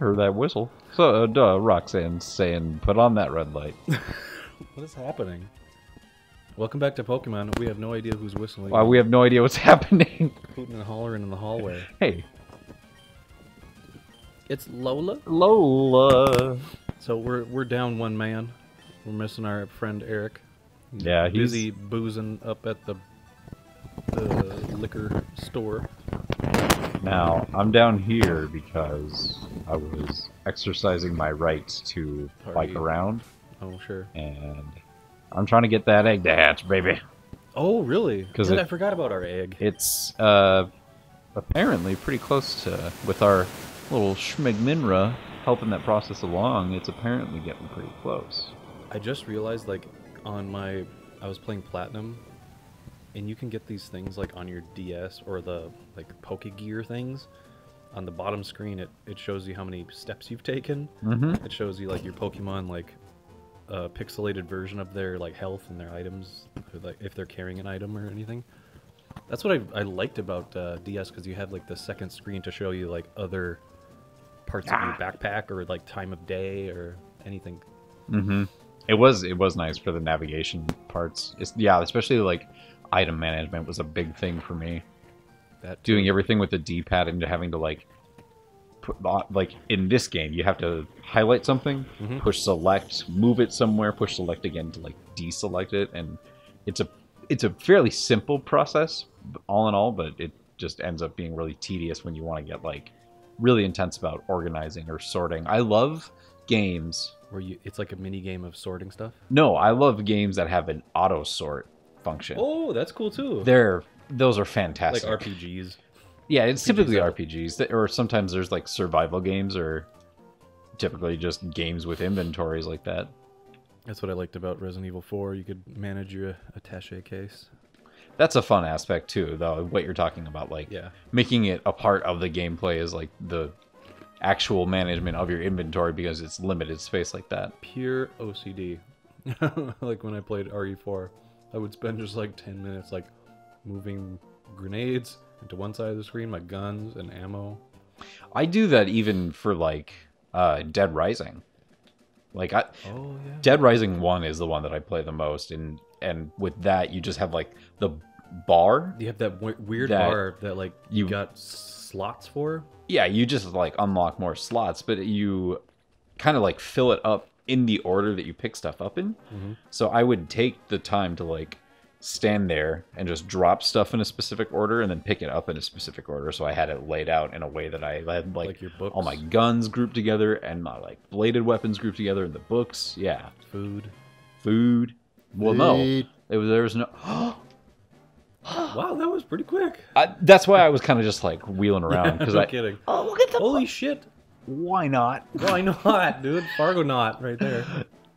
heard that whistle. So, uh, duh, Roxanne's saying, put on that red light. What is happening? Welcome back to Pokemon. We have no idea who's whistling. Wow, we have no idea what's happening. hooting and hollering in the hallway. hey, It's Lola. Lola. So we're we're down one man. We're missing our friend Eric. Yeah, he's busy boozing up at the the liquor store. Now, I'm down here because I was exercising my rights to Party. bike around, Oh sure. and I'm trying to get that egg to hatch, baby. Oh really? Because I forgot about our egg. It's uh, apparently pretty close to, with our little Schmigminra helping that process along, it's apparently getting pretty close. I just realized like on my I was playing platinum and you can get these things like on your DS or the like Pokegear things. On the bottom screen it, it shows you how many steps you've taken. Mm-hmm. It shows you like your Pokemon like a pixelated version of their like health and their items, or, like if they're carrying an item or anything. That's what I, I liked about uh, DS because you have like the second screen to show you like other parts of your backpack or like time of day or anything. Mm-hmm. It was it was nice for the navigation parts. It's, yeah, especially like item management was a big thing for me. That Doing everything with the D-pad and having to like put like in this game, you have to highlight something, Mhm. push select, move it somewhere, push select again to like deselect it, and it's a it's a fairly simple process all in all, but it just ends up being really tedious when you want to get like really intense about organizing or sorting. I love games where you it's like a mini game of sorting stuff. No, I love games that have an auto sort function. Oh, that's cool too. They're those are fantastic. like. RPGs. yeah, it's typically that- RPGs, that, or sometimes there's like survival games, or typically just games with inventories like that. That's what I liked about Resident Evil 4. You could manage your attaché case. That's a fun aspect too, though. What you're talking about, like Yeah. making it a part of the gameplay, is like the actual management of your inventory because it's limited space like that. Pure OCD. like when I played RE4, I would spend just like 10 minutes like moving grenades into one side of the screen, my guns and ammo. I do that even for like uh, Dead Rising. Like I, Oh yeah. Dead Rising One is the one that I play the most, and and with that you just have like the bar. You have that w- weird That bar that like you- got slots for. Yeah, you just like unlock more slots, but you kind of like fill it up in the order that you pick stuff up in. Mhm. So I would take the time to like stand there and just drop stuff in a specific order and then pick it up in a specific order. So I had it laid out in a way that I had like, Like your books. all my guns grouped together and my like bladed weapons grouped together in the books. Yeah, Food. food. Well, no, it was there was no. Wow, that was pretty quick. I, that's why I was kind of just like wheeling around because no I. kidding. Oh, look at the. Holy shit. Why not? Why not, dude? Fargo not right there.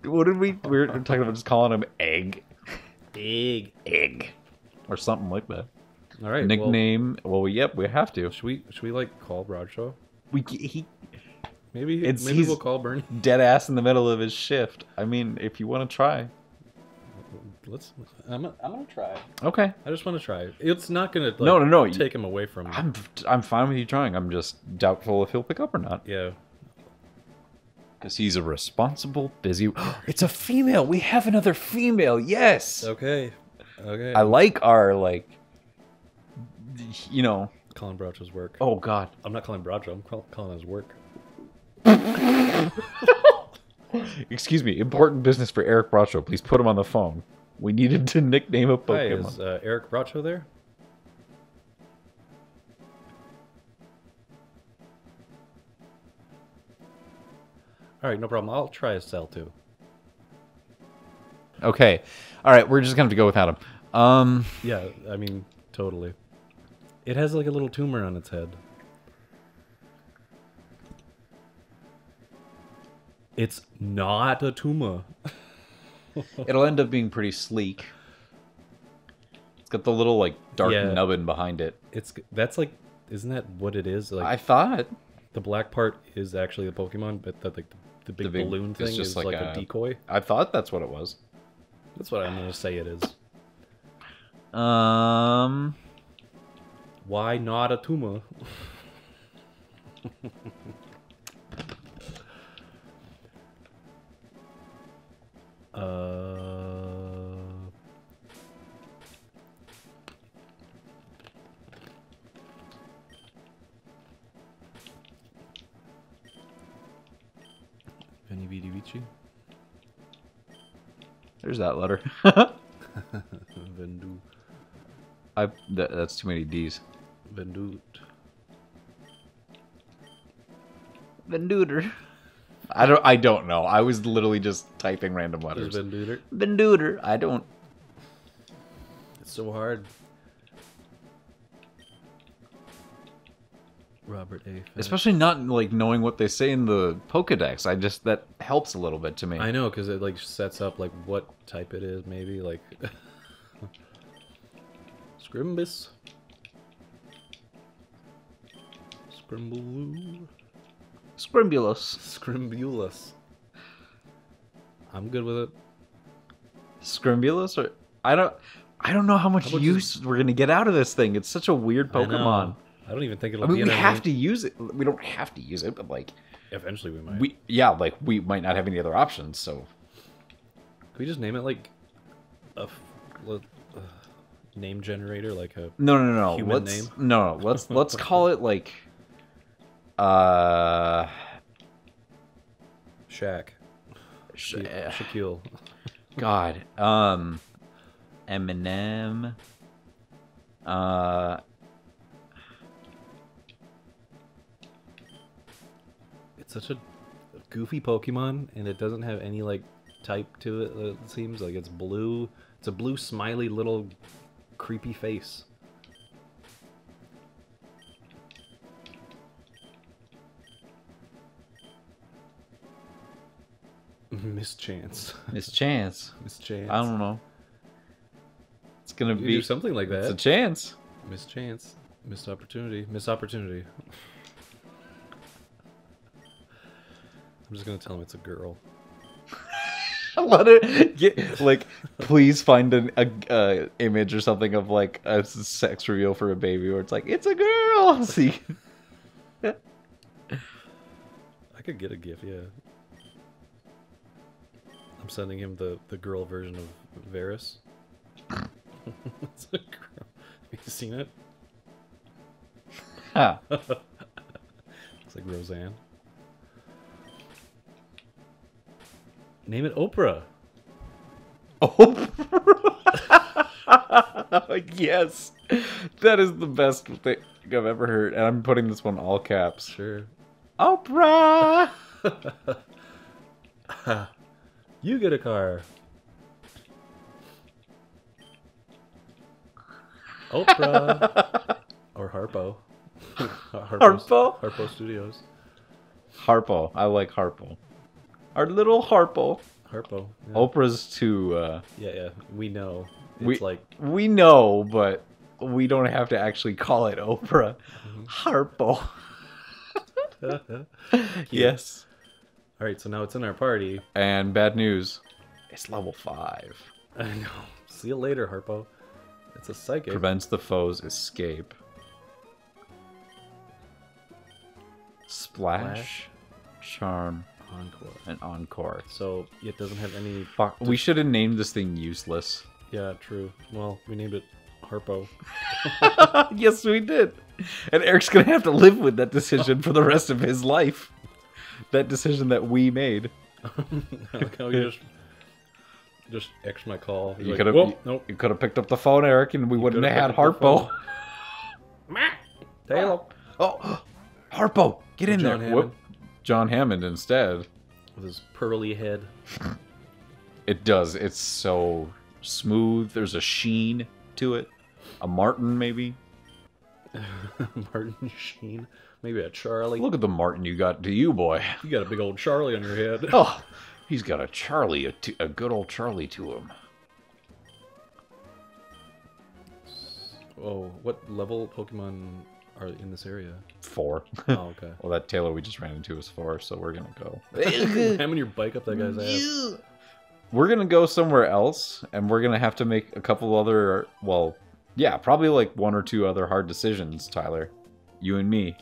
What did we? We were talking about just calling him egg, Big. egg, or something like that. All right. Nickname? Well, yep, we have to. should we should we like call Bradshaw? We he Maybe It's- maybe he's- we'll call Bernie. dead ass in the middle of his shift. I mean, if you want to try, Let's. I'm gonna, I'm gonna try. okay. I just want to try. It's not gonna like, No, no, no, you- take him away from. I'm I'm fine with you trying. I'm just doubtful if he'll pick up or not. yeah. Because he's a responsible, busy. it's a female. We have another female. Yes. Okay. Okay. I like our like. You know. Colin Bradshaw's work. Oh God. I'm not calling Bradshaw. I'm call, calling his work. Excuse me. Important business for Eric Bradshaw. Please put him on the phone. We needed to nickname a Pokemon. Hi, is uh, Eric Bradshaw there? All right, no problem. I'll try a cell too. Okay. All right. We're just gonna have to go without him. Um. Yeah, I mean, totally. It has like a little tumor on its head. It's not a tumor. It'll end up being pretty sleek. It's got the little like dark Yeah. nubbin behind it. It's that's like, isn't that what it is? Like I thought. the black part is actually the Pokemon, but the like the big, The big- balloon thing is like like, a, a- decoy. I thought that's what it was. That's what I'm gonna say it is. Um. Why not a tumor? Uh, Veni Vidi Vici? There's that letter. Vendu. I that, that's too many D's. Vendut. Venduder. I don't. I don't know. I was literally just typing random letters. Venduter? Venduder. I don't. It's so hard. Robert A. Fett. Especially not like knowing what they say in the Pokedex. I just that helps a little bit to me. I know because it like sets up like what type it is, maybe like Scrimbus, Scrimbloo, Scrimbulus. Scrimbulus. I'm good with it. Scrimbulus or I don't. I don't know how much, How use we're gonna get out of this thing. It's such a weird Pokemon. I don't even think it'll I mean, be we have to use it. We don't have to use it, but like Eventually, we might. we, yeah, like we might not have any other options. So Can we just name it like a uh, name generator, like a no, no, no, no. Human let's name? no, no. Let's let's call it like uh Shaq, sh- Sha- Shaquille. God, um, Eminem. Uh, It's such a goofy Pokemon, and it doesn't have any like type to it. It seems like it's blue. It's a blue smiley little creepy face. Mischance. Mischance. Mischance. I don't know. It's gonna You be something like that. It's a chance. Mischance. Missed opportunity. Missed opportunity. I'm just gonna tell him it's a girl. Let it get like. Please find an a, uh, image or something of like a sex reveal for a baby, where it's like it's a girl. See, I could get a GIF, yeah. I'm sending him the, the girl version of Varus. it's a girl. Have you seen it? Huh. It's like Roseanne. Name it Oprah. Oh, yes, that is the best thing I've ever heard, and I'm putting this one all caps. Sure. Oprah. You get a car. Oprah. or Harpo. Harpo's- Harpo? Harpo Studios. Harpo. I like Harpo. Our little Harpo. Harpo. Yeah. Oprah's too. Uh, Yeah, yeah. We know. It's we like we know, but we don't have to actually call it Oprah. Harpo. yes. All right, so now it's in our party. And bad news. It's level five. I know. See you later, Harpo. It's a psychic. Prevents the foe's escape. Splash, charm, Encore. and encore. So it doesn't have any. Fuck. We should have named this thing useless. Yeah, true. Well, we named it Harpo. yes, we did. And Eric's gonna have to live with that decision for the rest of his life. That decision that we made. like you just just X my call. You're You like, could have. You, nope. you could have picked up the phone, Eric, and we wouldn't coulda had picked up the Harpo. Taillow. Oh, Harpo, get in John there. Hammond. Whoop. John Hammond instead. With his pearly head. It does. It's so smooth. There's a sheen to it. A Martin, maybe. Martin Sheen. Maybe a Charlie. Look at the Martin you got to you, boy. You got a big old Charlie on your head. Oh, he's got a Charlie, a, t- a good old Charlie to him. Oh, what level Pokemon are in this area? Four. Oh, okay. well, that Taillow we just ran into is four, so we're gonna go. Hamming your bike up that guy's ass. We're gonna go somewhere else, and we're gonna have to make a couple other. Well, yeah, probably like one or two other hard decisions, Tyler. You and me,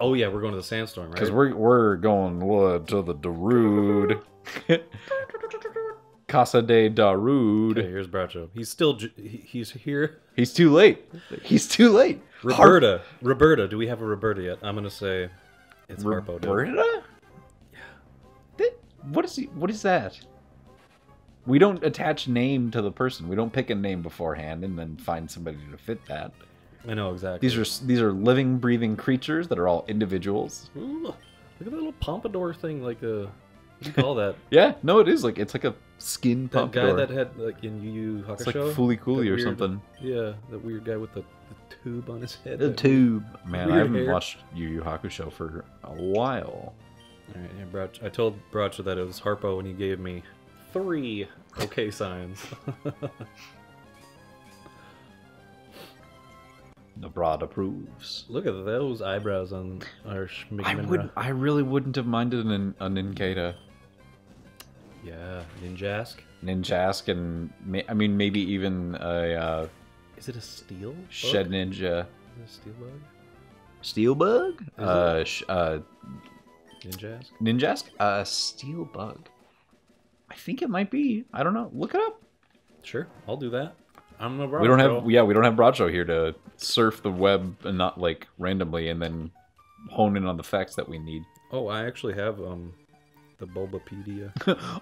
Oh yeah, we're going to the sandstorm, right? because we're we're going uh, to the Darude. Casa de Darude. Okay, here's Bracho. He's still he- he's here. He's too late. He's too late. Roberta. Roberta. Do we have a Roberta yet? I'm gonna say it's Har- Harpo. Roberta? Yeah. What is he? What is that? We don't attach name to the person. We don't pick a name beforehand and then find somebody to fit that. I know exactly. These are these are living, breathing creatures that are all individuals. Ooh, look at that little pompadour thing. Like a what do you call that? Yeah, no, it is like it's like a skin that guy pompadour. that had like in Yu Yu it's like Hakusho. Fooly Cooley That or weird- something. Yeah, that weird guy with the, the tube on his head. The tube. Man, I haven't hair. watched Yu Yu Hakusho for a while. All right, yeah, Broch. I told Brocha that it was Harpo, and he gave me three okay signs. The broad approves. Look at those eyebrows on our I Schmigminra. would. I really wouldn't have minded an, a Nincada. Yeah, Ninjask. Ninjask and I mean maybe even a uh, Is it a steel? bug? Shedinja Is it a steel bug? Steelbug. it? Uh, sh- uh, Ninjask. Ninjask. Uh, Steelbug. I think it might be. I don't know. Look it up. Sure, I'll do that. I'm no we don't have. Yeah, we don't have Bracho here to surf the web and not like randomly and then hone in on the facts that we need. Oh, I actually have um the Bulbapedia.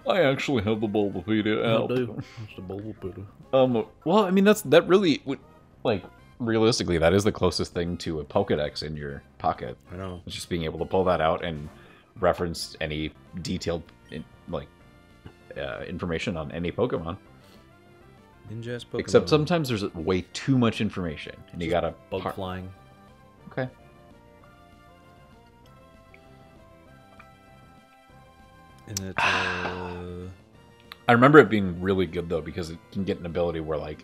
I actually have the Bulbapedia I do. It's the Bulbapedia. Um. Well, I mean, that's that really would like realistically that is the closest thing to a Pokedex in your pocket. I know. It's just being able to pull that out and reference any detailed in, like uh, information on any Pokemon. Pokemon. Except sometimes there's way too much information, and you gotta bug par- flying. Okay. And it's uh, I remember it being really good though because it can get an ability where like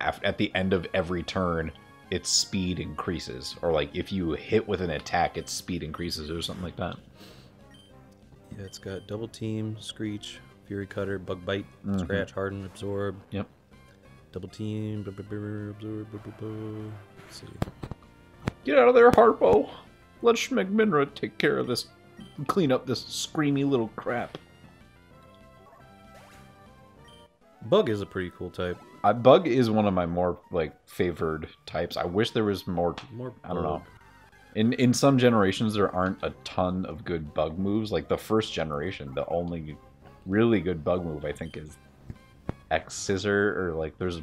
af- at the end of every turn its speed increases or like if you hit with an attack its speed increases or something like that. yeah, it's got double team, screech, fury cutter, bug bite, Mhm. scratch, harden, absorb, Yep. double team, blah, blah, blah, absorb, blah, blah, blah. Let's see. Get out of there, Harpo. Let Schmegminra take care of this clean up this screamy little crap. Bug is a pretty cool type. Uh, Bug is one of my more like favored types. I wish there was more More. I don't know. In in some generations, there aren't a ton of good bug moves. Like the first generation, the only really good bug move I think is X Scissor, or like there's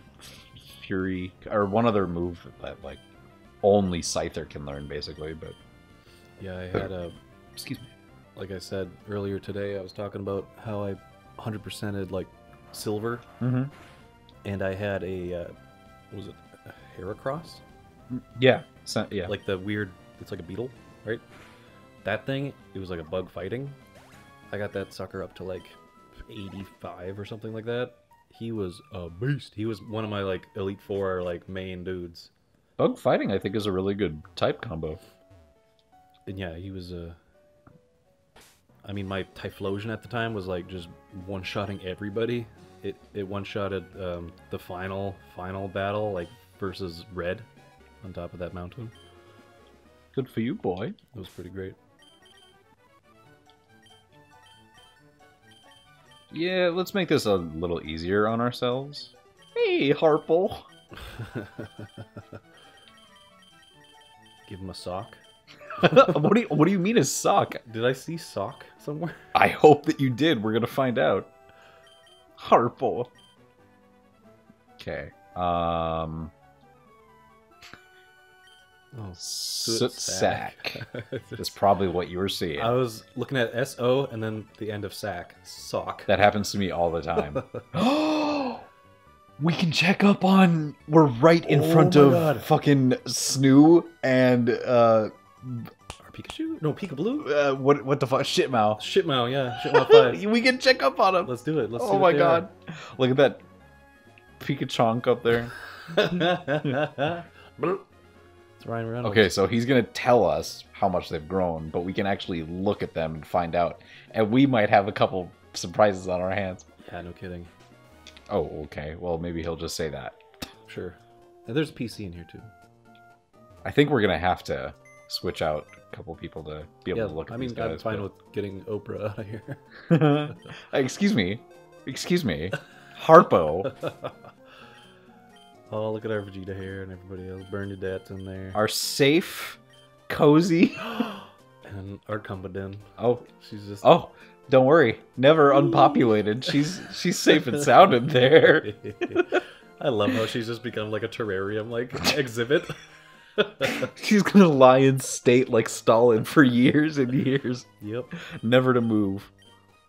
Fury, or one other move that like only Scyther can learn basically. But Yeah, I had a. excuse me. Like I said earlier today, I was talking about how I 100%ed like silver, Mm-hmm. and I had a. Uh, what was it a Heracross? Yeah, so, yeah. Like the weird. It's like a beetle, right? That thing, it was like a bug fighting. I got that sucker up to like 85 or something like that. He was a beast. He was one of my like elite four like main dudes. bug fighting, I think, is a really good type combo. And yeah, he was a. I mean, my Typhlosion at the time was like just one shotting everybody. It it one shotted um, the final final battle like versus Red on top of that mountain. Good for you, boy. It was pretty great. Yeah, let's make this a little easier on ourselves. Hey, Harple. Give him a sock. what do you What do you mean a sock? Did I see sock somewhere? I hope that you did. We're gonna find out. Harple. Okay. Um. Oh, Soot sack. That's probably what you were seeing. I was looking at S O and then the end of sack sock. That happens to me all the time. we can check up on. We're right in Oh front of God. fucking Snoo and uh, Or Pikachu? No, Peekaboo. uh what what the fuck Shitmouth. Shitmao, yeah, Shitmao five. we can check up on him. Let's do it. Let's. oh my god! Look at that Pikachu up there. It's Ryan Reynolds. Okay, so he's gonna tell us how much they've grown, but we can actually look at them and find out, and we might have a couple surprises on our hands. Yeah, no kidding. Oh, okay. Well, maybe he'll just say that. Sure. And there's a PC in here too. I think we're gonna have to switch out a couple people to be able Yeah, to look at I these mean, I'm guys. fine but- with getting Oprah out of here. Excuse me. Excuse me. Harpo. Oh, look at our Vegeta here and everybody else. Bernadette's in there. Are safe, cozy. and our Kumbadin. Oh, She's just. oh, don't worry. Never unpopulated. She's she's safe and sound in there. I love how she's just become like a terrarium like exhibit. She's gonna lie in state like Stalin for years and years, yep. never to move.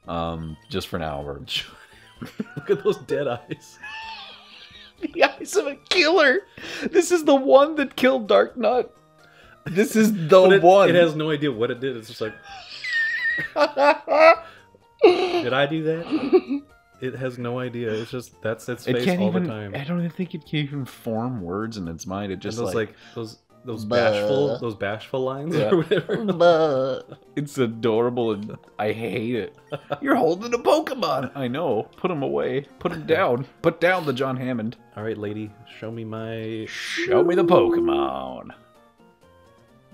Um, just for now, we're Look at those dead eyes. the eyes of a killer. This is the one that killed Dark Nut. This is the it, one. it has no idea what it did. It's just like, did I do that? It has no idea. It's just that's its face can't all even. the time. I don't even think it can even form words in its mind. It Just just those like, like, those those Buh. bashful those bashful lines Yeah. or whatever. it's adorable and I hate it. You're holding a Pokemon. I know. Put him away. Put him down. Put down the John Hammond. All right, lady, show me my. Show me the Pokemon.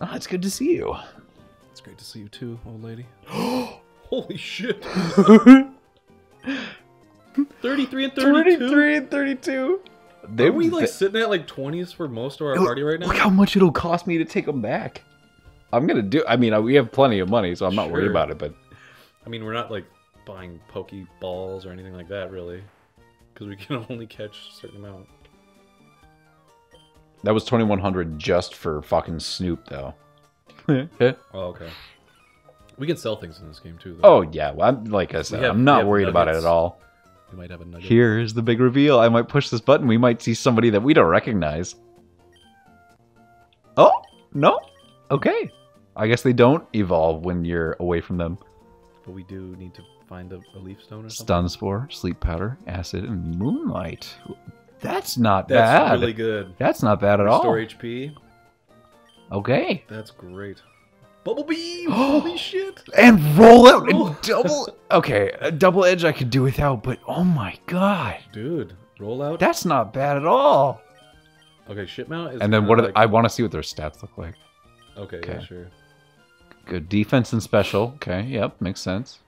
Oh, it's good to see you. It's great to see you too, old lady. Holy shit! Thirty-three and thirty-two. 33 and 32. They Are we like th- sitting at like twenties for most of our Look- party right now? Look how much it'll cost me to take them back. I'm gonna do. I mean, uh, we have plenty of money, so I'm not worried about it. But I mean, we're not like buying Pokeballs or anything like that, really, because we can only catch a certain amount. that was 2100 just for fucking Snoop, though. Oh, okay. We can sell things in this game too. Though. oh yeah, well, I'm like I said, have- I'm we not have worried about it at all. We might have a nugget. Here's the big reveal. I might push this button. We might see somebody that we don't recognize. Oh no. Okay. I guess they don't evolve when you're away from them. but we do need to find a, a leaf stone or something. Stun spore, sleep powder, acid, and moonlight. That's not That's bad. That's really good. That's not bad at Restore all. HP. Okay. That's great. Bubble beam! Holy shit! And roll out Roll. and oh. double. Okay, a double edge I could do without, but oh my god, Dude, roll out. that's not bad at all. Okay, ship mount is. And then what? Are like, the, I want to see what their stats look like. Okay, yeah, sure. Good defense and special. Okay, yep, makes sense.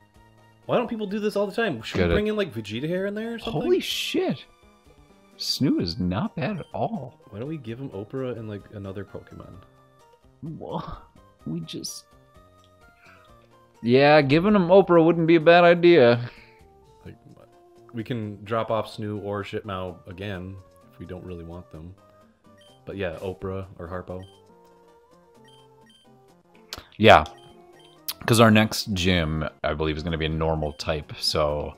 Why don't people do this all the time? Should Good. we bring in like Vegeta hair in there or something? Holy shit, Snoo is not bad at all. Why don't we give him Oprah and like another Pokemon? Well, we just. Yeah, giving them Oprah wouldn't be a bad idea. Like, we can drop off Snoo or Shipmao again if we don't really want them. But yeah, Oprah or Harpo. Yeah, because our next gym, I believe, is going to be a normal type. So,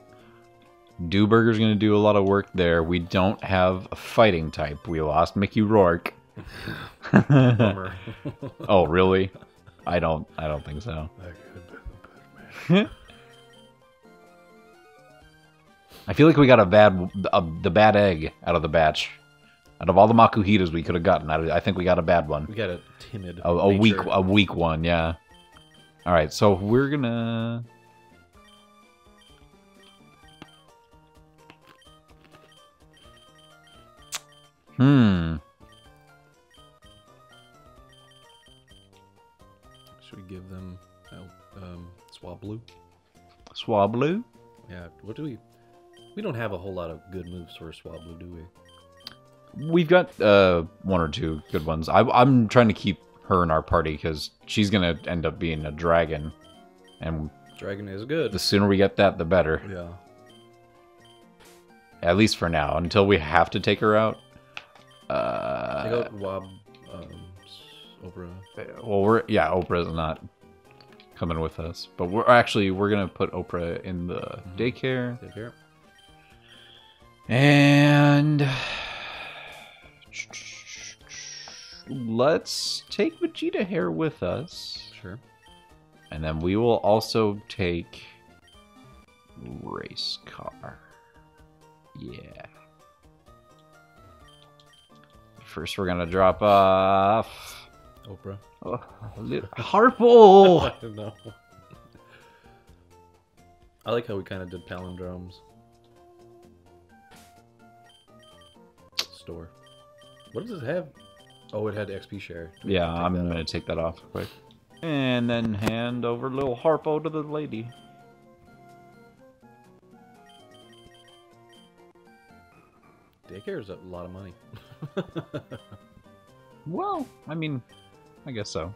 Dewberger's going to do a lot of work there. We don't have a fighting type. We lost Mickey Rourke. Bummer. oh, really? I don't. I don't think so. That could be a good man. I feel like we got a bad, a, the bad egg out of the batch. Out of all the Makuhitas we could have gotten, I, I think we got a bad one. We got a timid. A, a weak, a weak one. Yeah. All right, so we're gonna. Hmm. Give them uh, um, Swablu? Swablu. Yeah. What do we? We don't have a whole lot of good moves for Swablu, do we? We've got uh, one or two good ones. I, I'm trying to keep her in our party because she's gonna end up being a dragon, and Dragon is good. the sooner we get that, the better. Yeah. At least for now, until we have to take her out. Uh, got Wob. Um, s- Oprah. well, we're yeah, Oprah's not coming with us, but we're actually we're gonna put Oprah in the Mm-hmm. daycare, Take care. and let's take Vegeta hair with us. Sure. And then we will also take race car. Yeah. First, we're gonna drop off Oprah. oh, Harple. I know. I like how we kind of did palindromes. Store. What does it have? Oh, it had XP share. Yeah, to I'm gonna take that off quick. And then hand over little Harpo to the lady. Daycare is a lot of money. Well, I mean, I guess so.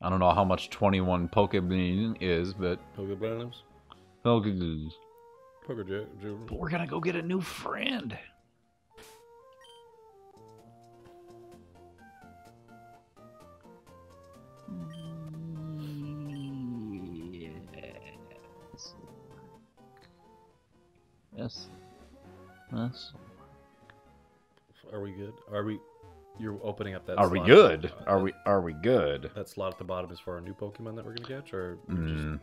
I don't know how much 21 Pokemon is, but we're gonna go get a new friend. Yes. Yes. Yes. Are we good? Are we? You're opening up that. Are we good? Uh, Are that- we are we good? That slot at the bottom is for our new Pokemon that we're gonna catch, or we just, Mm,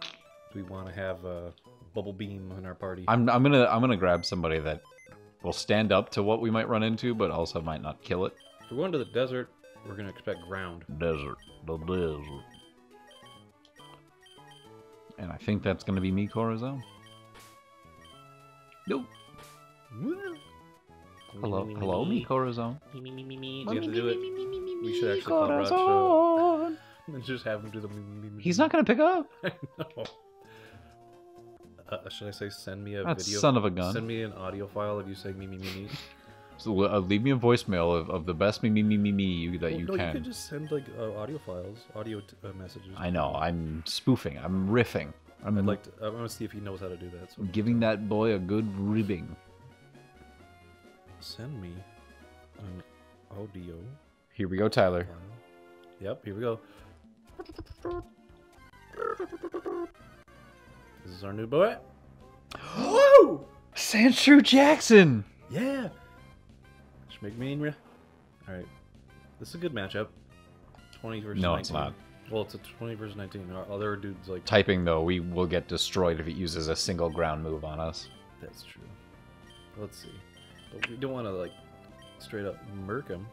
do we want to have a Bubble Beam in our party? I'm I'm gonna I'm gonna grab somebody that will stand up to what we might run into, but also might not kill it. If we're going to the desert, we're gonna expect ground. Desert, the desert. And I think that's gonna be me, Corazon. Nope. Hello, hello, me, Corazon. Do you have to do it? We should actually call Rod Show and just have him do the. me, me, me, He's not gonna pick up. I know. Uh, should I say send me a That video? son of a gun. Send me an audio file of you saying me me me me. So uh, leave me a voicemail of, of the best me me me me me you, that Well, you no, can. you can just send like uh, audio files, audio t- uh, messages. I know. I'm spoofing. I'm riffing. I'm I'd like to. I want to see if he knows how to do that. So giving that boy a good ribbing. Send me an audio Here we go, Tyler. Yep, here we go. This is our new boy. Woo! Sandshrew Jackson. Yeah. Schmigmania. All right. This is a good matchup. 20 versus No, 19. it's not. Well, it's a 20 versus 19. Our Other dudes like Typing though, we will get destroyed if it uses a single ground move on us. that's true. Let's see. But we don't want to like straight up murk him.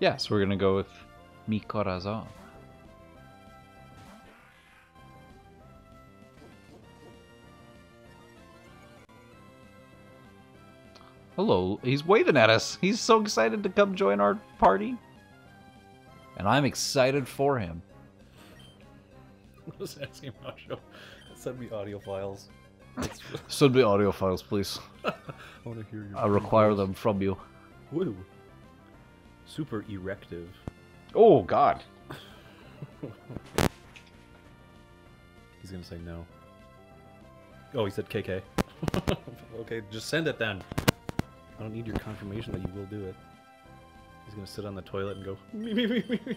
Yes, we're gonna go with Mi Corazon. Hello, he's waving at us. He's so excited to come join our party. And I'm excited for him. I was asking Macho. Send me audio files. Send me audio files, please. I want to hear your. I require voice. them from you. Woo. Super erective. Oh, God. He's gonna say no. Oh, he said KK. okay, just send it then. I don't need your confirmation that you will do it. He's gonna sit on the toilet and go me me me me.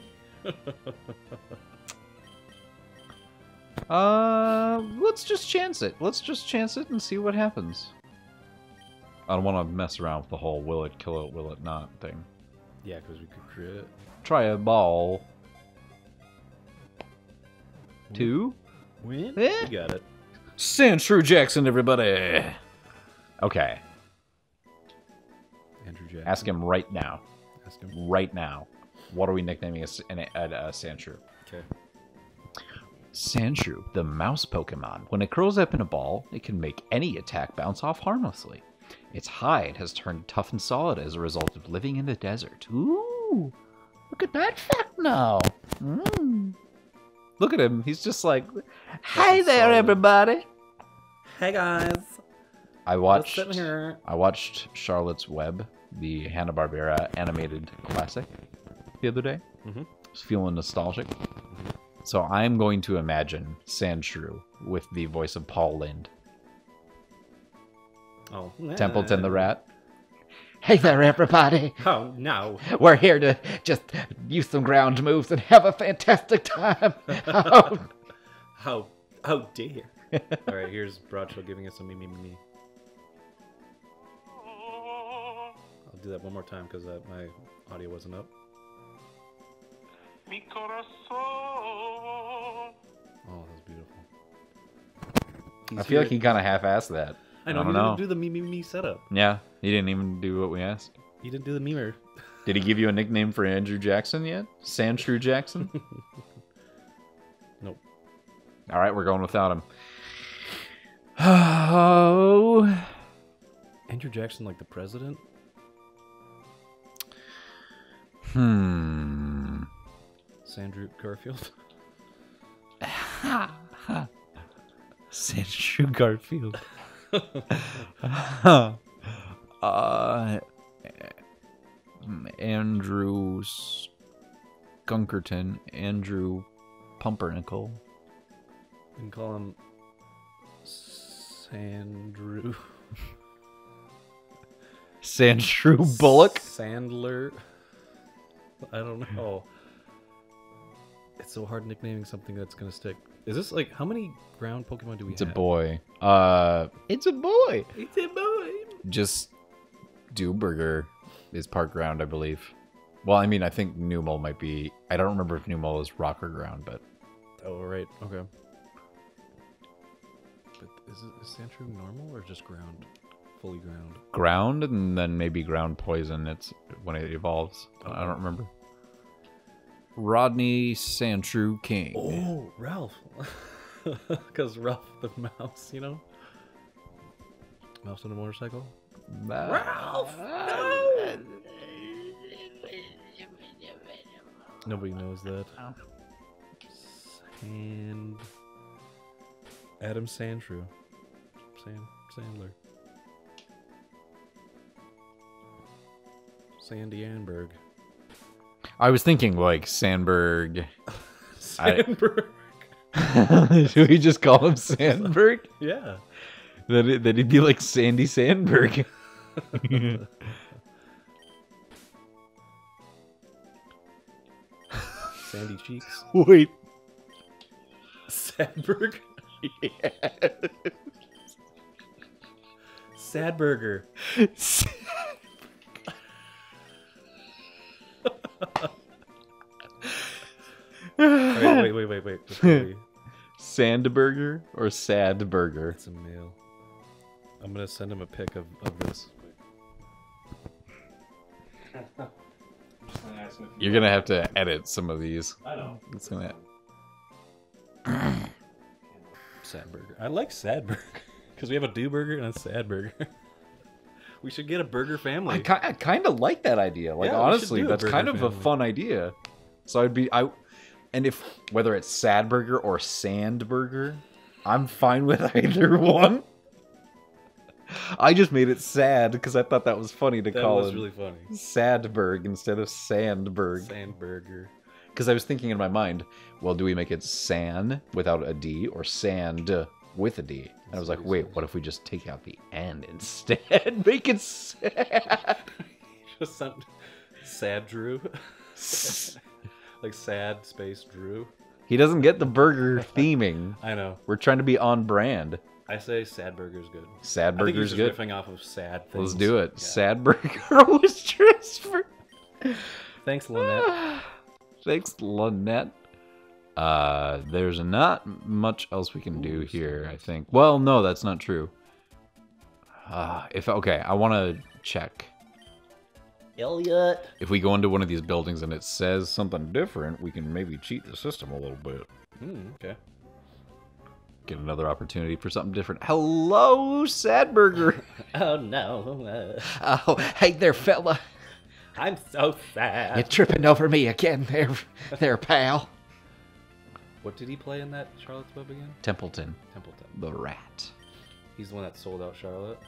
Me." Uh, let's just chance it. Let's just chance it and see what happens. I don't want to mess around with the whole will it kill it, will it not thing. yeah, because we could crit. Try a ball. Two. Win. Eh? We got it. Sandshrew Jackson, everybody. Okay, Andrew Jackson. ask him right now. Ask him. Right now. What are we nicknaming a, a, a Sandshrew? Okay. Sandshrew, the mouse Pokemon. When it curls up in a ball, it can make any attack bounce off harmlessly. Its hide has turned tough and solid as a result of living in the desert. Ooh, look at that fact now. Mm. Look at him. He's just like, "Hi there, solid. everybody." Hey guys. I watched. here. I watched Charlotte's Web, the Hanna Barbera animated classic, the other day. Mhm. Was feeling nostalgic. So I'm going to imagine Sandshrew with the voice of Paul Lynde. Oh. Templeton the Rat. Hey there, everybody. Oh no. We're here to just use some ground moves and have a fantastic time. Oh. How how dare. All right, here's Broadshow giving us a me me me me. I'll do that one more time because uh, my audio wasn't up. Mi corazón. Oh, that was beautiful. I He's feel like he kind of half-assed that. I know. I don't didn't know. do the me me me setup. Yeah, he didn't even do what we asked. He didn't do the memer. Did he give you a nickname for Andrew Jackson yet? Sandshrew Jackson? Nope. All right, we're going without him. Oh. Andrew Jackson, like the president. Hmm. Sandra Garfield. Sandshrew Garfield. Uh, Andrew Skunkerton, Andrew Pumpernickel. We can call him Sandrew. Sandshrew Bullock. Sandler. I don't know. It's so hard nicknaming something that's gonna stick. Is this like how many ground Pokemon do we have? It's a boy. Uh, it's a boy. It's a boy. Just Dewburger is part ground, I believe. Well, I mean, I think Numel might be. I don't remember if Numel is rock or ground, but Oh right, okay. But is it is Sandshrew normal or just ground? Fully ground. ground, and then maybe ground poison. It's when it evolves. I don't remember. Rodney Sandshrew King. Oh, Ralph. Because Ralph the mouse, you know? Mouse on a motorcycle? Ralph. Nobody knows that. Oh. Sand. Adam Sandshrew. Sand. Sandler. Sandy Anberg. I was thinking like Sandberg. I- Sandberg. Should we just call him Sandberg? yeah. Then it, then he'd be like Sandy Sandberg. Sandy Cheeks. Wait. Sadberg. Sadburger. Wait, wait, wait, wait, wait. Before we- Sandburger or Sadburger? It's a meal. I'm gonna send him a pic of, of this. You're gonna have to edit some of these. I know. It's gonna. Sadburger. I like Sadburger because we have a do burger and a Sadburger. we should get a burger family. I, ki- I kind of like that idea. Like Yeah, honestly, that's burger kind of a fun idea. So I'd be I, and if whether it's Sadburger or Sandburger, I'm fine with either one. I just made it sad because I thought that was funny to that call was it really funny. Sadberg instead of Sandberg. Sandburger. Because I was thinking in my mind, well, do we make it San without a D or Sand with a D? And I was like, wait, what if we just take out the N instead? Make it sad. Just some sad Drew. like sad space Drew. He doesn't get the burger theming. I know. We're trying to be on brand. I say sad burger's good. Sad I think he's burger's just good. riffing off of sad things. Let's do it. Yeah. Sad burger was transferred. Thanks, Lynette. Thanks, Lynette. Uh, there's not much else we can do Ooh, here. I think. Well, no, that's not true. Uh, if okay, I want to check. Elliot. If we go into one of these buildings and it says something different, we can maybe cheat the system a little bit. Hmm, okay. Get another opportunity for something different. Hello, Sadburger. Oh no. uh, oh, hey there, fella. I'm so sad. You're tripping over me again, there, there, pal. What did he play in that Charlotte's Web again? Templeton, Templeton. the rat. He's the one that sold out Charlotte.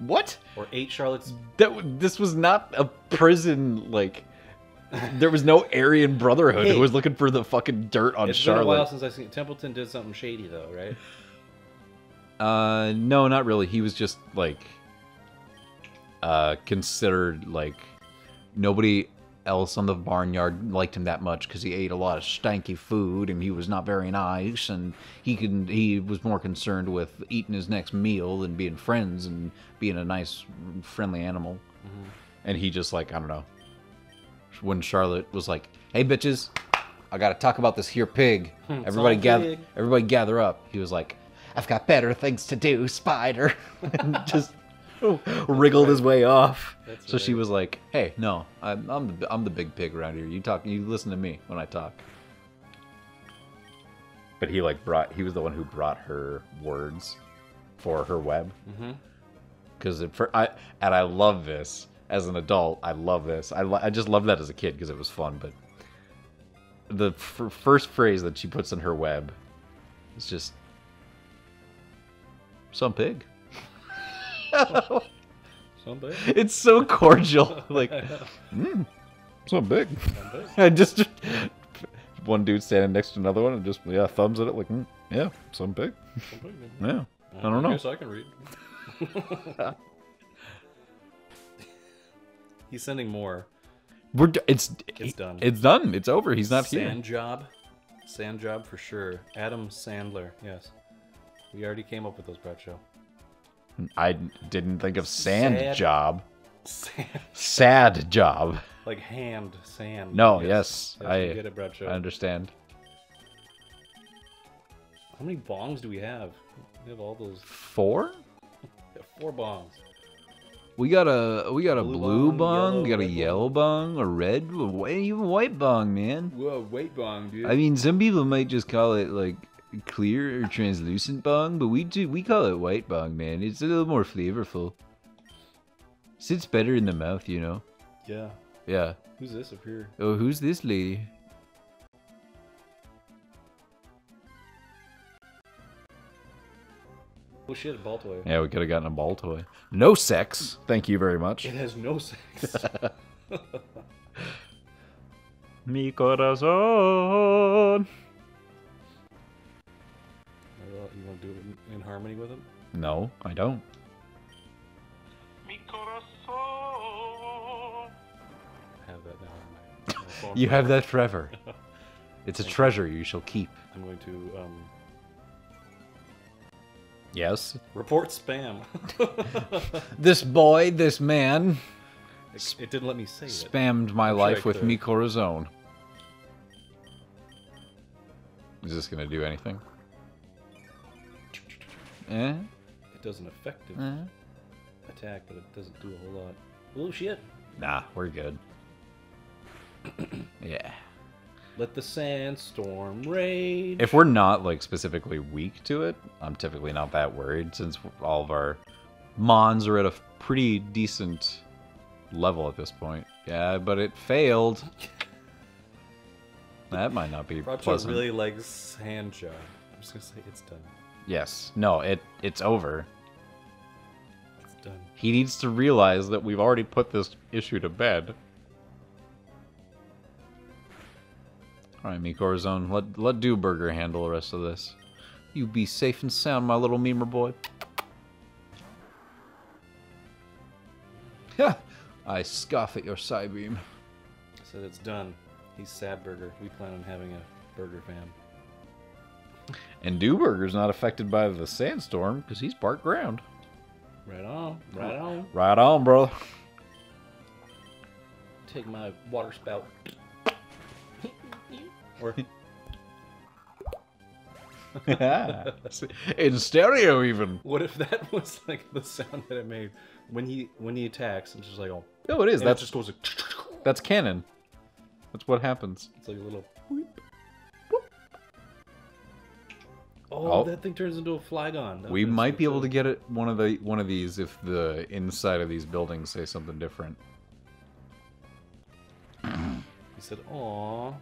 What? Or ate Charlotte's. That this was not a prison. Like, there was no Aryan Brotherhood Hey. who was looking for the fucking dirt on Charlotte. It's been a while since I've seen Templeton did something shady though, right? Uh, no, not really. He was just like, uh, considered like nobody else on the barnyard liked him that much because he ate a lot of stanky food and he was not very nice and he can he was more concerned with eating his next meal than being friends and being a nice friendly animal. Mm-hmm. And he just like i don't know. When charlotte was like hey bitches i gotta talk about this here pig. Everybody gather pig." everybody gather up. He was like i've got better things to do spider. And just wriggled his way off That's so she was like hey no I'm, I'm the i'm the big pig around here you talk you listen to me when i talk but he like brought he was the one who brought her words for her web Mm-hmm. because for I and I love this as an adult. I love this. I lo- I just loved that as a kid because it was fun. But the f- first phrase that she puts in her web is just some pig. Some Some. It's so cordial. Like, mm, it's not big. I just one dude standing next to another one and just yeah, thumbs at it like, mm, yeah, some big. Some big. Yeah, I don't know. guess I can read. He's sending more. We're d- it's It's done. It's done. It's over. He's not here. Sand job. Sand job for sure. Adam Sandler. Yes. We already came up with those, Brett Show. I didn't think of sand Sad. job. Sand. Sad job. Like hand, sand. No, yes, Yes, I- get it, Brett Show. I understand. How many bongs do we have? We have all those. Four? We have four bongs. We got a we got a Blue blue, bong, bong, yellow, we got a yellow bong, a red, even white bong, man. Whoa, wait bong, dude. I mean, some people might just call it like clear or translucent bong, but we do we call it white bong, man. It's a little more flavorful. Sits better in the mouth, you know. yeah. Yeah. Who's this up here? Oh, who's this lady? Oh shit, a ball toy. Yeah, we could have gotten a ball toy. No sex. Thank you very much. It has no sex. Mi corazón. In, in harmony with him? No, I don't. Mi corazón. I have that now on my, my phone. You have that forever. It's a Thank you. treasure you shall keep. I'm going to um, Yes. report spam. This boy, this man, it, it didn't let me say it. spammed my I'm sure life with could. mi corazón. Is this gonna do anything? Eh? It does an effective Eh? attack, but it doesn't do a whole lot. Oh shit! Nah, we're good. yeah. Let the sandstorm rage. If we're not like specifically weak to it, I'm typically not that worried since all of our mons are at a pretty decent level at this point. Yeah, but it failed. That might not be Roger pleasant. really likes hand job. I'm just gonna say it's done. Yes. No, it it's over. It's done. He needs to realize that we've already put this issue to bed. Alright, Mikorazone, let let Do Burger handle the rest of this. You be safe and sound, my little memer boy. Ha! I scoff at your Psybeam. I said it's done. He's sad burger. We plan on having a burger fam. And Do Burger's not affected by the sandstorm because he's parked ground. Right on. Right on. Right on, brother. Take my water spout. or In stereo, even. what if that was like the sound that it made when he when he attacks? It's just like oh, Oh, it is. and That's just goes like. That's canon. That's what happens. It's like a little. whoop. Oh, Oh. that thing turns into a flygon. That We might be able to get it one of the one of these if the inside of these buildings say something different. He said, "Aw."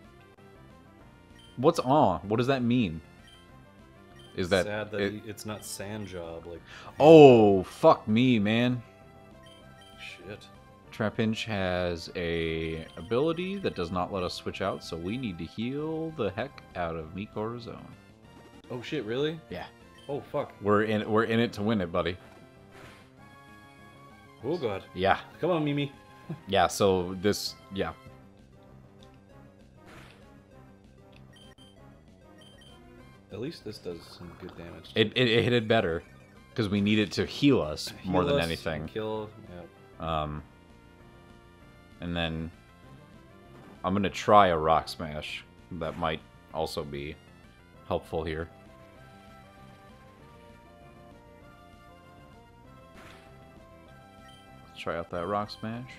What's on? What does that mean? Is that, sad that it- he, it's not sand job? Like, Oh, fuck me, man. shit. Trapinch has a ability that does not let us switch out, so we need to heal the heck out of Mikorazone. Oh shit, really? Yeah. Oh fuck. We're in we're in it to win it, buddy. Oh god. Yeah. Come on, Mimi. Yeah, so this yeah. At least this does some good damage. It it, it hit it better because we need it to heal us more Heal than us, anything. Kill. Yeah. Um, and then I'm gonna try a rock smash. That might also be helpful here. Let's try out that rock smash.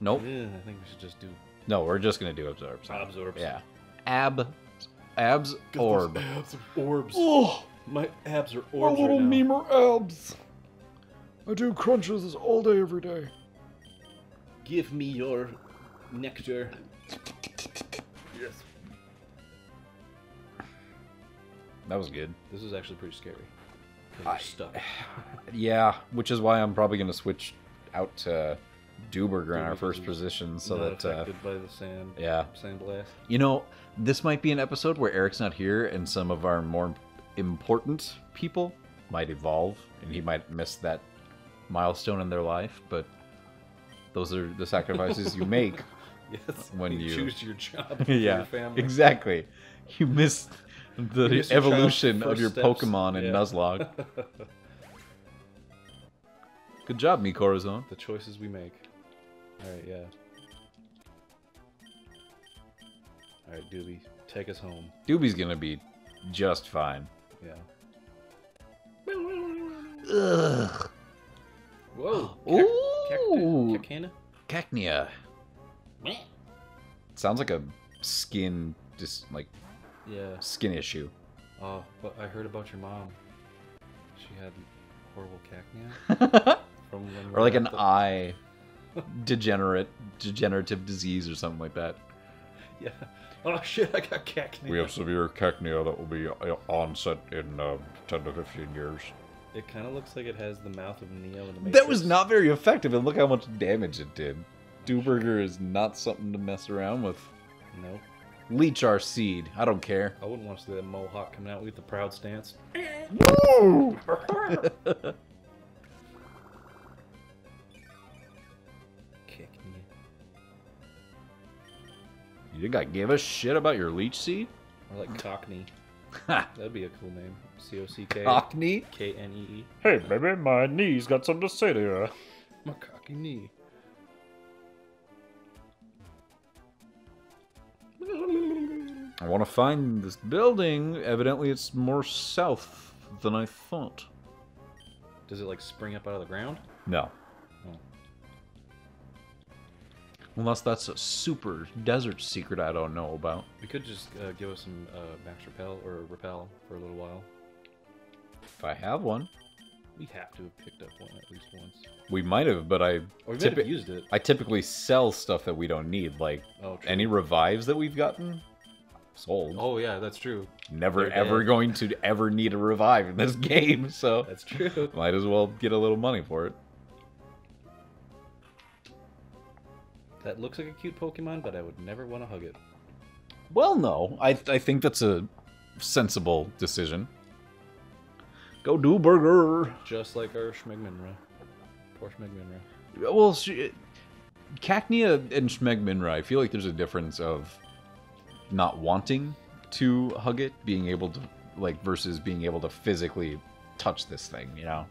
Nope. Yeah, I think we should just do No, we're just gonna do absorbs. absorbs. Yeah. Ab, abs, orb. Abs are orbs. Oh, My abs are my little right memer abs. I do crunches all day, every day. Give me your nectar. Yes. That was good. This is actually pretty scary. you're stuck. Yeah, which is why I'm probably going to switch out to Dewberger in our first position, so that uh, affected by the sand. yeah. Sand blast. You know, this might be an episode where Eric's not here and some of our more important people might evolve and he might miss that milestone in their life, but those are the sacrifices you make. Yes. When you you- choose your job. yeah, Your family. exactly. You miss the You miss your child's evolution of your steps. Pokemon in Yeah. Nuzlocke. Good job, Mikorazone. The choices we make. All right. Yeah. All right, Doobie, take us home. Doobie's gonna be just fine. Yeah. Ugh. Whoa. Ooh. Cacana? Cacnea. Sounds like a skin, just like Yeah. skin issue. Oh, but I heard about your mom. She had horrible cacnea from when or like an the- eye degenerate degenerative disease or something like that. Yeah. Oh shit! I got cacnea. We have severe cacnea that will be uh, onset in uh, 10 to 15 years. It kind of looks like it has the mouth of Neo in the Matrix. That was not very effective, and look how much damage it did. Dewberger is not something to mess around with. Nope. Leech our seed. I don't care. I wouldn't want to see that mohawk coming out with the proud stance. Cacnea. You think I give a shit about your leech seed? Or like Cockney. That'd be a cool name. C O C K Cockney? K N E E. Hey, baby, my knee's got something to say to you. My cocky knee. I want to find this building. Evidently, it's more south than I thought. Does it like spring up out of the ground? No. Oh. Unless that's a super desert secret I don't know about. We could just uh, give us some uh, max repel or repel for a little while. If I have one, We have to have picked up one at least once. we might have, but I Or we might typi- have used it. I typically sell stuff that we don't need, like Oh, any revives that we've gotten. Sold. Oh yeah, that's true. Never they're ever dead. going to ever need a revive in this game, so That's true. might as well get a little money for it. That looks like a cute Pokemon, but I would never want to hug it. Well, no, I I think that's a sensible decision. Go do burger. Just like our Schmegminra. Poor Schmegminra. Well, sh- Cacnea and Schmegminra, I feel like there's a difference of not wanting to hug it, being able to like versus being able to physically touch this thing. You know,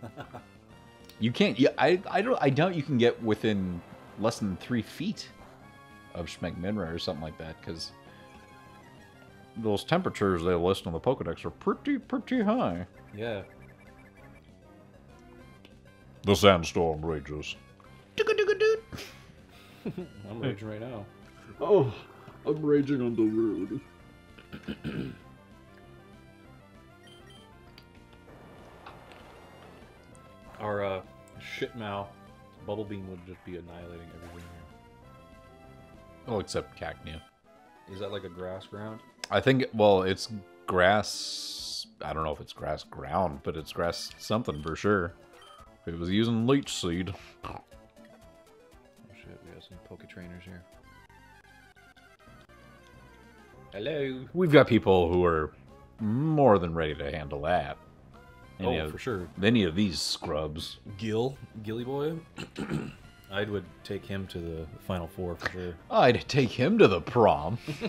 you can't. Yeah, I I don't. I doubt you can get within less than three feet of Schmegminra or something like that because those temperatures they list on the Pokedex are pretty pretty high. Yeah. The sandstorm rages. I'm raging right now. Oh, I'm raging on the road. Our uh, shitmouth bubble beam would just be annihilating everything here. Well, except Cacnea. Is that like a grass ground? I think, well, it's grass. I don't know if it's grass ground, but it's grass something for sure. It was using leech seed. Oh shit, we got some Poke Trainers here. Hello. We've got people who are more than ready to handle that. Any oh, of, for sure. Any of these scrubs. Gil, Gilly Boy. I would take him to the final four for sure. I'd take him to the prom.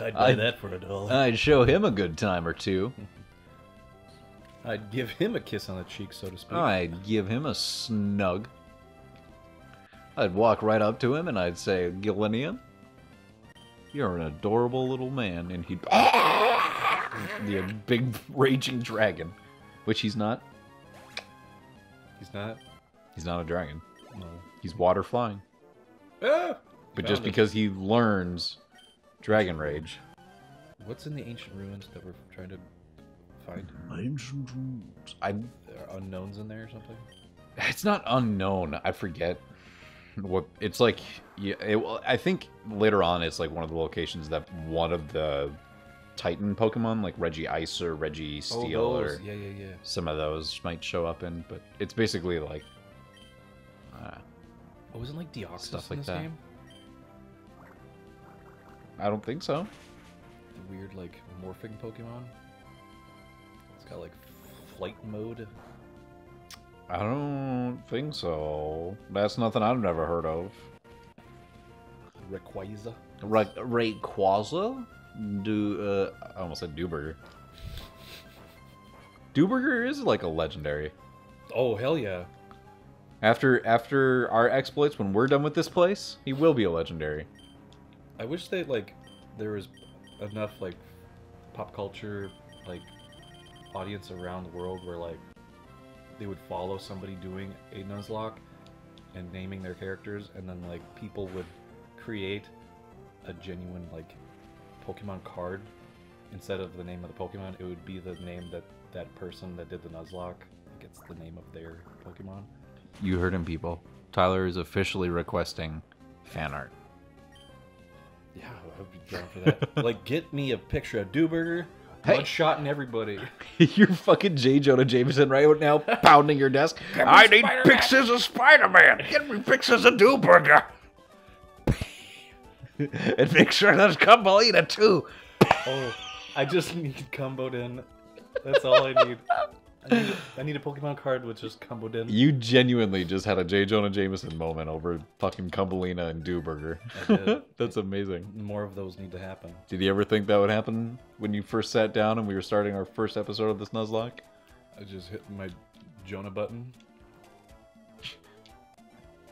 I'd buy that for a dollar. I'd show him a good time or two. I'd give him a kiss on the cheek, so to speak. I'd give him a snug. I'd walk right up to him and I'd say, Gillian, you're an adorable little man. And he'd be a big raging dragon, which he's not. He's not. He's not a dragon. No. He's water flying. Ah! But just it. because he learns Dragon Rage. What's in the ancient ruins that we're trying to find? Ancient rules. I. Are unknowns in there or something? It's not unknown. I forget what it's like. Yeah, it, I think later on it's like one of the locations that one of the Titan Pokemon, like Regice or Registeel oh, or yeah, yeah, yeah. some of those might show up in. But it's basically like. Uh, Oh, wasn't like Deoxys Stuff in like this that. game? I don't think so. The weird like morphing Pokemon. It's got like flight mode. I don't think so. That's nothing I've never heard of. Rayquaza. Right, Rayquaza? Do uh, I almost said Dewberger. Dewberger is like a legendary. Oh hell yeah! After after our exploits, when we're done with this place, he will be a legendary. I wish they like there was enough like pop culture like audience around the world where like they would follow somebody doing a Nuzlocke and naming their characters, and then like people would create a genuine like Pokemon card instead of the name of the Pokemon. It would be the name that that person that did the Nuzlocke gets the name of their Pokemon. You heard him, people. Tyler is officially requesting fan art. Yeah, I would be down for that. like, get me a picture of Dewberger, Hey. and everybody. You're fucking J. Jonah Jameson right now, pounding your desk. I need pictures of Spider-Man. Get me pictures of Dewberger. and make sure there's Cumbalina too. Oh, I just need Comboden. That's all I need. I need, I need a Pokemon card with just Comboden. You genuinely just had a J. Jonah Jameson moment over fucking Cumbalina and Dewberger. I did. That's amazing. More of those need to happen. Did you ever think that would happen when you first sat down and we were starting our first episode of this Nuzlocke? I just hit my Jonah button.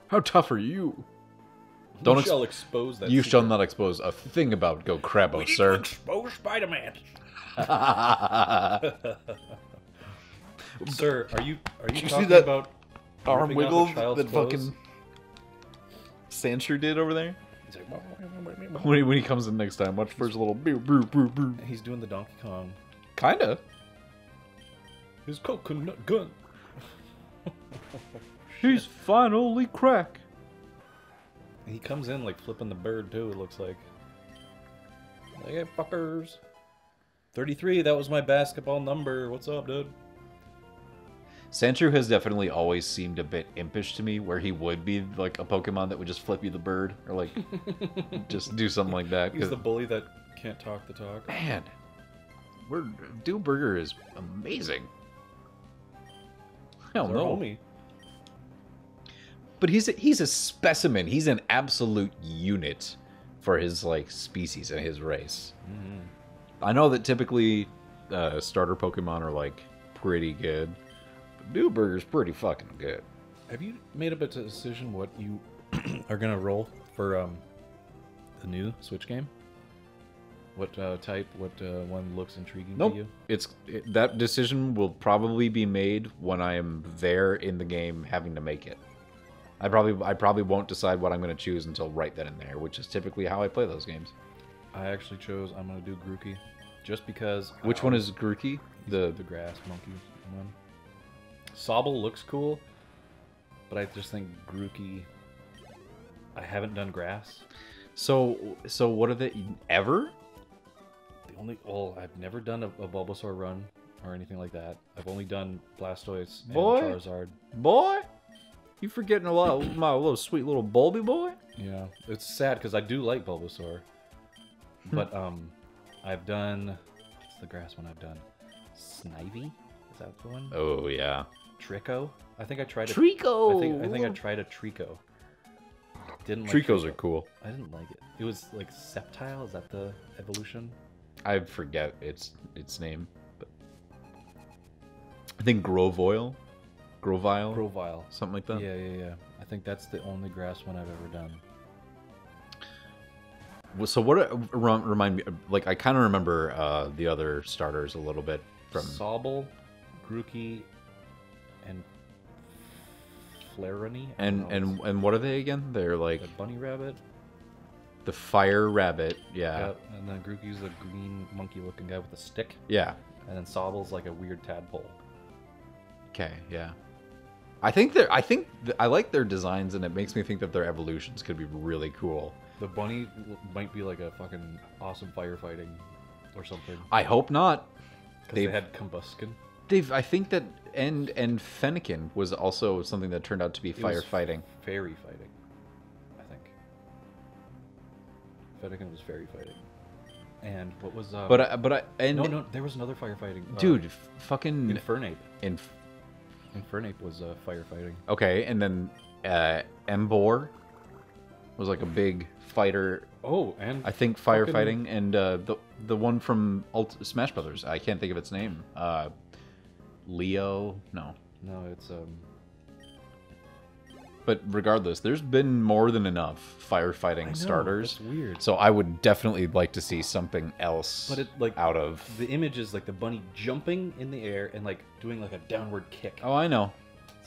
How tough are you? Don't you ex- shall expose that. you shall not expose a thing about Go Crabbo, sir. expose Spider-Man. Sir, are you are you, you see talking that about Arm ripping wiggle that clothes? fucking Sancher did over there? He's like, When he, when he comes in next time, watch for his little boo boo boo boo. He's doing the Donkey Kong. Kinda. His coconut gun. He's finally crack. He comes in like flipping the bird too. It looks like. Like, hey, fuckers. Thirty-three. That was my basketball number. What's up, dude? Sandshrew has definitely always seemed a bit impish to me, where he would be like a Pokemon that would just flip you the bird, or like just do something like that. He's 'cause- the bully that can't talk the talk. man, we're Burger is amazing. Hell He's our no, homie. but he's a, he's a specimen. He's an absolute unit for his like species and his race. Mhm. I know that typically uh, starter Pokemon are like pretty good. But Dewburger's pretty fucking good. Have you made up a decision what you are gonna roll for um the new Switch game? What uh, type? What uh, one looks intriguing Nope. to you? It's it, that decision will probably be made when I am there in the game having to make it. I probably I probably won't decide what I'm going to choose until right then and there, which is typically how I play those games. I actually chose I'm gonna do Grookey, just because. I Which one is Grookey? The the grass monkey one. Sobble looks cool, but I just think Grookey. I haven't done grass. so so what are they ever? The only well, I've never done a, a Bulbasaur run or anything like that. I've only done Blastoise and Boy. Charizard. Boy, you forgetting a lot of my little sweet little Bulby boy? Yeah, it's sad because I do like Bulbasaur, but um, I've done what's the grass one I've done? Snivy, is that the one? Oh yeah. Treecko. I think I tried a Treecko. I think I think I tried a Treecko. Didn't like Treeckos Treecko. are cool. I didn't like it. It was like Sceptile. Is that the evolution? I forget its its name, but I think Grovoil, Grovyle, Grovyle. something like that. Yeah, yeah, yeah. I think that's the only grass one I've ever done. Well, So what? uh, Remind me, like I kind of remember uh, the other starters a little bit from. Sobble, Grookey, and Flarony. And and and what are they again? They're like the bunny rabbit. the fire rabbit. Yeah, Yeah, and then Grookey's a green monkey-looking guy with a stick, yeah. and then Sobble's like a weird tadpole. Okay, yeah. I think they're. I think th- I like their designs, and it makes me think that their evolutions could be really cool. The bunny l- might be like a fucking awesome firefighting or something. I hope not. Because they They've- had combustion. They've. I think that and and Fennekin was also something that turned out to be It firefighting. Fairy fighting. I think. Fennekin was fairy fighting. And what was uh But I, but I and No no there was another firefighting. uh, dude, f- fucking Infernape. in Infernape was uh, firefighting. okay, and then uh Emboar was like a big fighter. Oh, and I think Fucking- firefighting and uh, the the one from Ult- Smash Brothers. I can't think of its name. Uh, Leo, no. no, it's um But regardless, there's been more than enough firefighting know, starters. That's weird. So I would definitely like to see something else But it like out of. the image is like the bunny jumping in the air and like doing like a downward kick. Oh, I know.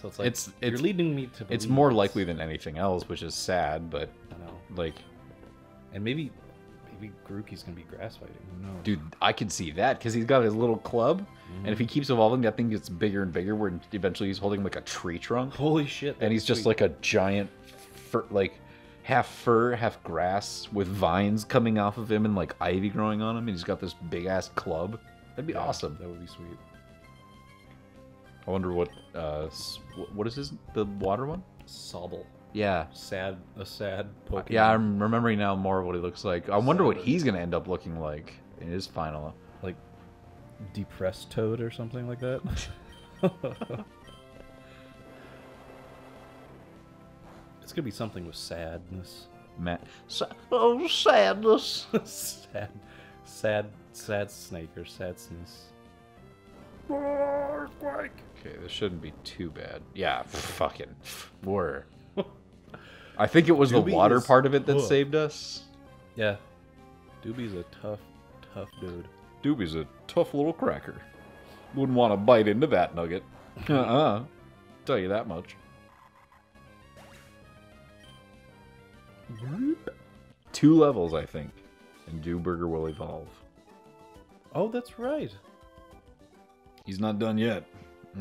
So it's like it's- you're it's- leading me to. It's more likely than anything else, which is sad, but I know. like, And maybe maybe Grookey's gonna be grass fighting. Who knows? dude, I could see that because he's got his little club, and if he keeps evolving, that thing gets bigger and bigger. Where eventually he's holding like a tree trunk, Holy shit! and he's that's just like a giant, fur, like half fur, half grass with vines coming off of him and like ivy growing on him, and he's got this big ass club. That'd be Yeah, awesome. That would be sweet. I wonder what uh, what is his the water one? Sobble. Yeah. Sad. A sad Pokemon. Yeah, I'm remembering now more of what he looks like. I wonder what he's gonna end up looking like in his final. like depressed Toad or something like that. it's gonna be something with sadness. Matt. Sa- oh, sadness. sad, sad, sad snake or sadness. Okay, this shouldn't be too bad. Yeah, fucking were. I think it was the water is part of it that hooked. saved us. Yeah, Doobie's a tough, tough dude. Doobie's a tough little cracker. Wouldn't want to bite into that nugget. Uh-uh. Tell you that much. Two levels, I think, and Dooburger will evolve. Oh, that's right. He's not done yet.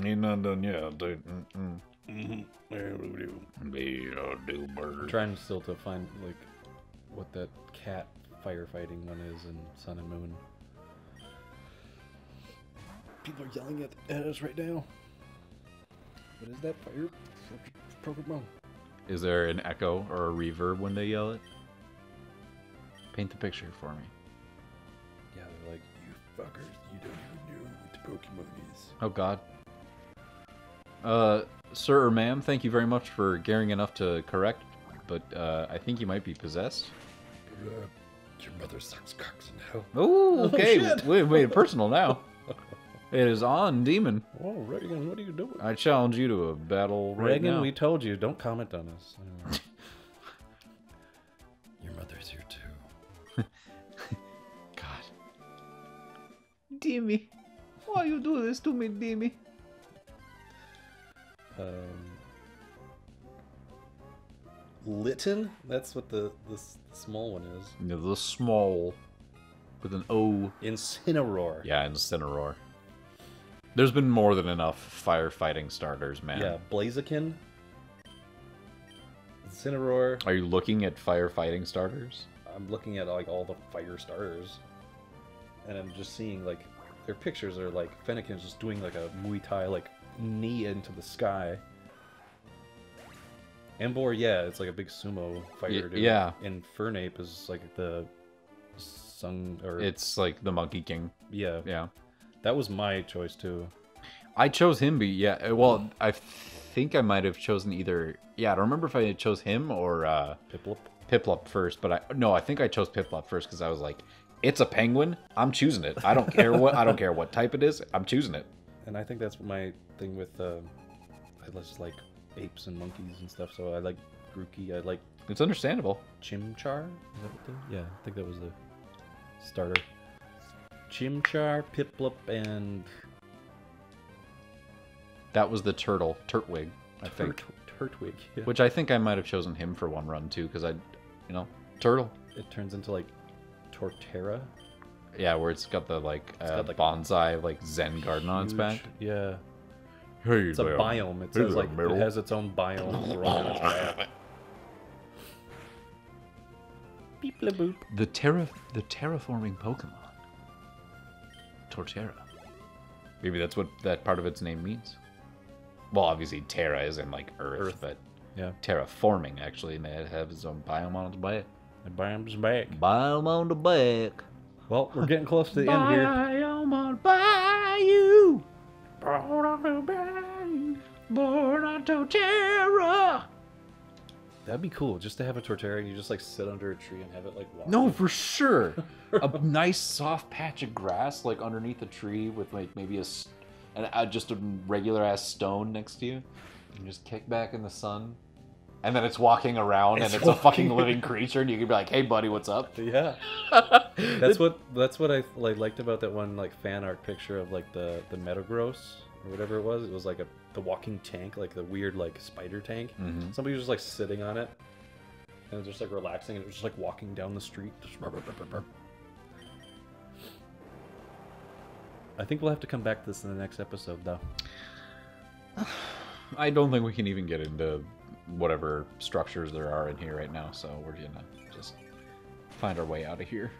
He's not done yet. Mm-mm. Be a I'm trying still to find like what that cat firefighting one is in Sun and Moon. People are yelling at, at us right now. What is that fire? Pokemon. Is there an echo or a reverb when they yell it? Paint the picture for me. Yeah, they're like, you fuckers, you don't even know what the Pokemon is. Oh God. Uh, sir or ma'am, thank you very much for caring enough to correct, but uh, I think you might be possessed. your mother sucks cocks in hell. Oh, okay. shit. we made it personal now. it is on, demon. Oh, Regan, what are you doing? I challenge you to a battle right Regan, now. we told you, don't comment on us. Your mother's here too. God. Demi, why you do this to me, Demi? Um? That's what the, the, the small one is. Know, the small with an O. Incineroar. Yeah, Incineroar. There's been more than enough firefighting starters, man. Yeah, Blaziken. Incineroar. Are you looking at firefighting starters? I'm looking at like all the fire starters, and I'm just seeing like their pictures are like Fennekin's just doing like a Muay Thai like knee into the sky. Emboar, yeah, it's like a big sumo fighter, dude. yeah. And Fernape is like the sung or It's like the Monkey King. yeah, Yeah. That was my choice too. I chose him, but yeah, uh, well, I think I might have chosen either. Yeah, I don't remember if I chose him or uh, Piplup. Piplup first, but I no, I think I chose Piplup first because I was like, it's a penguin. I'm choosing it. I don't care what I don't care what type it is. I'm choosing it. And I think that's my thing with uh, I just like apes and monkeys and stuff. So I like Grookey. I like It's understandable. Chimchar. Is that what the? Yeah, I think that was the starter. Chimchar, Piplup, and That was the turtle, Turtwig, I think. Turtwig. Yeah. Which I think I might have chosen him for one run too, because I, you know, turtle. it turns into like Torterra. Yeah, where it's got the like, uh, got, like, bonsai like Zen garden on its back. Yeah, Hey it's a biome. It Hey says there, like Meryl. it has its own biome on its back. Beep la boop. The terra, the terraforming Pokemon. Torterra. Maybe that's what that part of its name means. Well, obviously Terra is in like Earth, Earth. but Yeah. terraforming actually, and it has its own biome on its back. The biom's back. Biome on the back. Well, we're getting close to the end here. Biome on the bayou. Born on the bayou. Born on Torterra. That'd be cool, just to have a Torterra and you just like sit under a tree and have it like walk. No, for sure. a nice soft patch of grass, like underneath a tree, with like maybe a an, uh, just a regular ass stone next to you, and just kick back in the sun. And then it's walking around, It's and it's a fucking living creature, and you can be like, "Hey, buddy, what's up?" Yeah. That's what that's what I like liked about that one like fan art picture of like the the Metagross or whatever it was. It was like a the walking tank, like the weird like spider tank. Mhm. Somebody was just like sitting on it and it was just like relaxing and it was just like walking down the street. I think we'll have to come back to this in the next episode though. I don't think we can even get into whatever structures there are in here right now, so we're gonna just find our way out of here.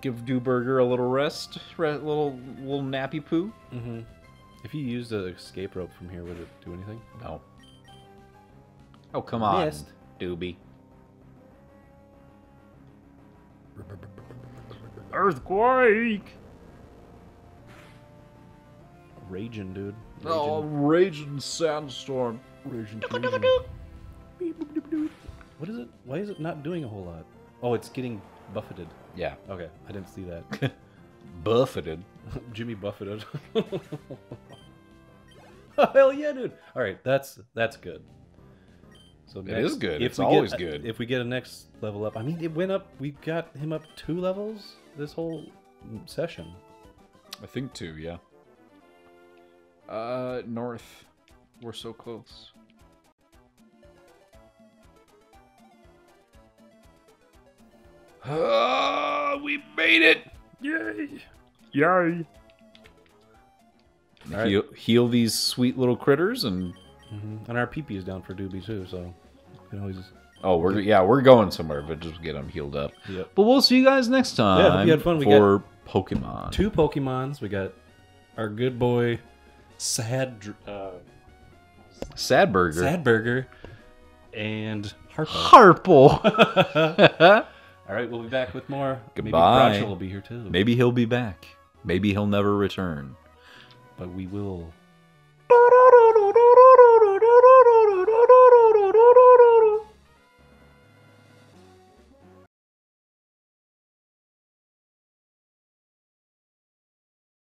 Give Dewburger a little rest, re- little little nappy poo. Mm-hmm. If you used an escape rope from here, would it do anything? No. Oh come on, Missed. Doobie. Earthquake! Raging, dude. Oh, raging sandstorm. Raging. What is it? Why is it not doing a whole lot? Oh, it's getting buffeted. Yeah, Okay, I didn't see that. buffeted. Jimmy buffeted. oh, hell yeah, dude! All right, that's that's good. So It is good. It's always get, good. If we get a next level up, I mean, it went up. We got him up two levels this whole session. I think two, yeah. Uh, north. We're so close. Ah, we made it! Yay! Yay! All right. Heal, heal these sweet little critters and hmm And our PP is down for Doobie too, so we can always. oh, we're yeah, we're going somewhere, but just get them healed up. Yep. But we'll see you guys next time. Yeah, hope you had fun. We for Pokemon. Two Pokemons. We got our good boy, Sad, uh, Sad Burger. Sad Burger, and Harpo. Harple. All right, we'll be back with more. Goodbye. Maybe Groucho will be here too. Maybe he'll be back. Maybe he'll never return. but we will.